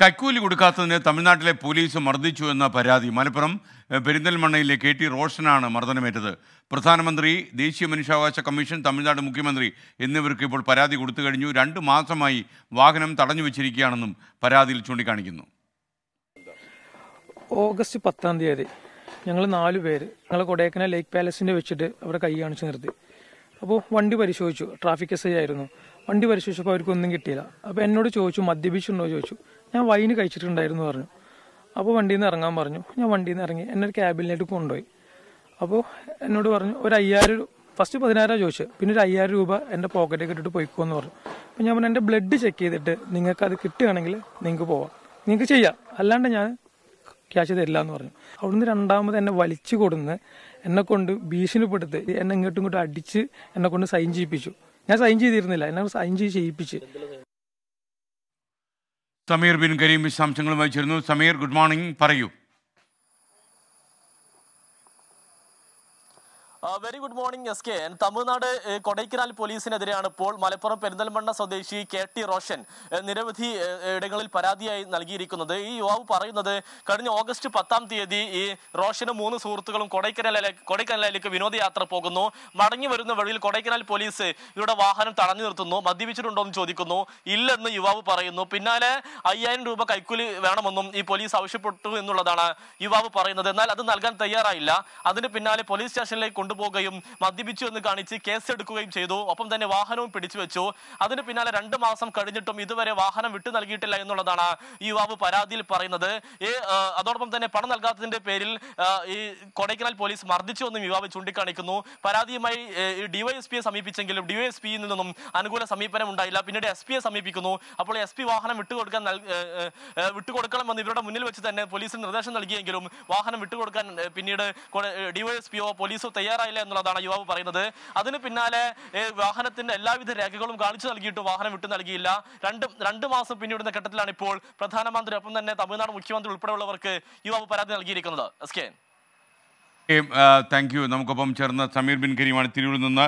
കൈക്കൂലി കൊടുക്കാത്തതിന് തമിഴ്നാട്ടിലെ പോലീസ് മർദ്ദിച്ചു എന്ന പരാതി. മലപ്പുറം പെരിന്തൽമണ്ണയിലെ കെ ടി റോഷനാണ് മർദ്ദനമേറ്റത്. പ്രധാനമന്ത്രി ദേശീയ മനുഷ്യാവകാശ കമ്മീഷൻ തമിഴ്നാട് മുഖ്യമന്ത്രി എന്നിവർക്ക് ഇപ്പോൾ പരാതി കൊടുത്തു കഴിഞ്ഞു. രണ്ട് മാസമായി വാഹനം തടഞ്ഞു വെച്ചിരിക്കുകയാണെന്നും പരാതിയിൽ ചൂണ്ടിക്കാണിക്കുന്നു. ഓഗസ്റ്റ് പത്താം തീയതി ഞങ്ങൾ നാലു പേര് ഞങ്ങൾ കൊടൈക്കനാൽ ലേക്ക് പാലസിന്റെ വെച്ചിട്ട് അവരെ കൈ കാണിച്ച് നിർത്തി. അപ്പോൾ വണ്ടി പരിശോധിച്ചു. ട്രാഫിക് എസ് ഐ ആയിരുന്നു. വണ്ടി പരിശോധിച്ചപ്പോൾ അവർക്കൊന്നും കിട്ടിയില്ല. അപ്പോൾ എന്നോട് ചോദിച്ചു മദ്യപിച്ചിട്ടുണ്ടോ ചോദിച്ചു. ഞാൻ വൈന് കഴിച്ചിട്ടുണ്ടായിരുന്നു പറഞ്ഞു. അപ്പോൾ വണ്ടിയിൽ നിന്ന് ഇറങ്ങാൻ പറഞ്ഞു. ഞാൻ വണ്ടിയിൽ നിന്ന് ഇറങ്ങി എന്നെ ഒരു ക്യാബിനിലേക്ക് കൊണ്ടുപോയി. അപ്പോൾ എന്നോട് പറഞ്ഞു ഒരു അയ്യായിരം ഫസ്റ്റ് പതിനായിരം ചോദിച്ചു. പിന്നെ ഒരു അയ്യായിരം രൂപ എന്റെ പോക്കറ്റിൽ ഇട്ടിട്ട് പോയിക്കോന്ന് പറഞ്ഞു. അപ്പോൾ ഞാൻ പറഞ്ഞു എന്റെ ബ്ലഡ് ചെക്ക് ചെയ്തിട്ട് നിങ്ങൾക്ക് അത് കിട്ടുകയാണെങ്കിൽ നിങ്ങൾക്ക് പോവാം. നിങ്ങൾക്ക് ചെയ്യാം. അല്ലാണ്ട് ഞാൻ ക്യാഷ് തരില്ല എന്ന് പറഞ്ഞു. അവിടുന്ന് രണ്ടാമത് എന്നെ വലിച്ചു കൊടുന്ന് എന്നെ കൊണ്ട് ഭീഷണിപ്പെടുത്ത് എന്നെ ഇങ്ങോട്ടും ഇങ്ങോട്ടും അടിച്ച് എന്നെ കൊണ്ട് സൈൻ ചെയ്യിപ്പിച്ചു. ഞാൻ സൈൻ ചെയ്തിരുന്നില്ല. എന്നെ സൈൻ ചെയ്ത് ചെയ്യിപ്പിച്ച്. സമീർ ബിൻ കരീം വിശദാംശങ്ങളുമായി ചേരുന്നു. സമീർ ഗുഡ് മോർണിംഗ് പറയൂ. Very good morning S K Tamil Nadu Kodaikanal പോലീസിനെതിരെയാണ് ഇപ്പോൾ മലപ്പുറം പെരിന്തൽമണ്ണ സ്വദേശി കെ ടി റോഷൻ നിരവധി ഇടങ്ങളിൽ പരാതിയായി നൽകിയിരിക്കുന്നത്. ഈ യുവാവ് പറയുന്നത് കഴിഞ്ഞ ഓഗസ്റ്റ് പത്താം തീയതി ഈ റോഷനും മൂന്ന് സുഹൃത്തുക്കളും കൊടൈക്കനാലിലേക്ക് കൊടൈക്കനാലിലേക്ക് വിനോദയാത്ര പോകുന്നു. മടങ്ങി വരുന്ന വഴിയിൽ കൊടൈക്കനാൽ പോലീസ് ഇവരുടെ വാഹനം തടഞ്ഞു നിർത്തുന്നു. മദ്യപിച്ചിട്ടുണ്ടോ എന്ന് ചോദിക്കുന്നു. ഇല്ലെന്ന് യുവാവ് പറയുന്നു. പിന്നാലെ അയ്യായിരം രൂപ കൈക്കൂലി വേണമെന്നും ഈ പോലീസ് ആവശ്യപ്പെട്ടു എന്നുള്ളതാണ് യുവാവ് പറയുന്നത്. എന്നാൽ അത് നൽകാൻ തയ്യാറായില്ല. അതിന് പിന്നാലെ പോലീസ് സ്റ്റേഷനിലേക്ക് കൊണ്ടുപോവുകയും മദ്യപിച്ചു എന്ന് കാണിച്ച് കേസെടുക്കുകയും ചെയ്തു. ഒപ്പം തന്നെ വാഹനവും പിടിച്ചു വെച്ചു. അതിന് പിന്നാലെ രണ്ട് മാസം കഴിഞ്ഞിട്ടും ഇതുവരെ വാഹനം വിട്ടു നൽകിയിട്ടില്ല എന്നുള്ളതാണ് ഈ യുവാവ് പരാതിയിൽ പറയുന്നത്. ഈ അതോടൊപ്പം തന്നെ പണം നൽകാത്തതിന്റെ പേരിൽ ഈ കൊടൈക്കനാൽ പോലീസ് മർദ്ദിച്ചു എന്നും യുവാവ് ചൂണ്ടിക്കാണിക്കുന്നു. പരാതിയുമായി ഡിവൈഎസ്പിയെ സമീപിച്ചെങ്കിലും ഡിവൈഎസ്പിയിൽ നിന്നും അനുകൂല സമീപനം ഉണ്ടായില്ല. പിന്നീട് എസ് പിയെ സമീപിക്കുന്നു. അപ്പോൾ എസ് പി വാഹനം വിട്ടുകൊടുക്കാൻ വിട്ടുകൊടുക്കണമെന്ന് ഇവരുടെ മുന്നിൽ വെച്ച് തന്നെ പോലീസിന് നിർദ്ദേശം നൽകിയെങ്കിലും വാഹനം വിട്ടുകൊടുക്കാൻ പിന്നീട് ഡിവൈഎസ്പിയോ പോലീസോ തയ്യാറായില്ല എന്നുള്ളതാണ് യുവാവ് പറയുന്നത്. അതിന് പിന്നാലെ വാഹനത്തിന്റെ എല്ലാവിധ രേഖകളും കാണിച്ചു നൽകിയിട്ട് വാഹനം വിട്ടു നൽകിയില്ല. രണ്ട് രണ്ട് മാസം പിന്നിടുന്ന ഘട്ടത്തിലാണ് ഇപ്പോൾ പ്രധാനമന്ത്രി ഒപ്പം തന്നെ തമിഴ്നാട് മുഖ്യമന്ത്രി ഉൾപ്പെടെയുള്ളവർക്ക് യുവാവ് പരാതി നൽകിയിരിക്കുന്നത്. S K. Thank you. നമുക്കൊപ്പം ചേർന്ന സമീർ ബിൻ കരീമാണ് തിരൂരിൽ നിന്ന്.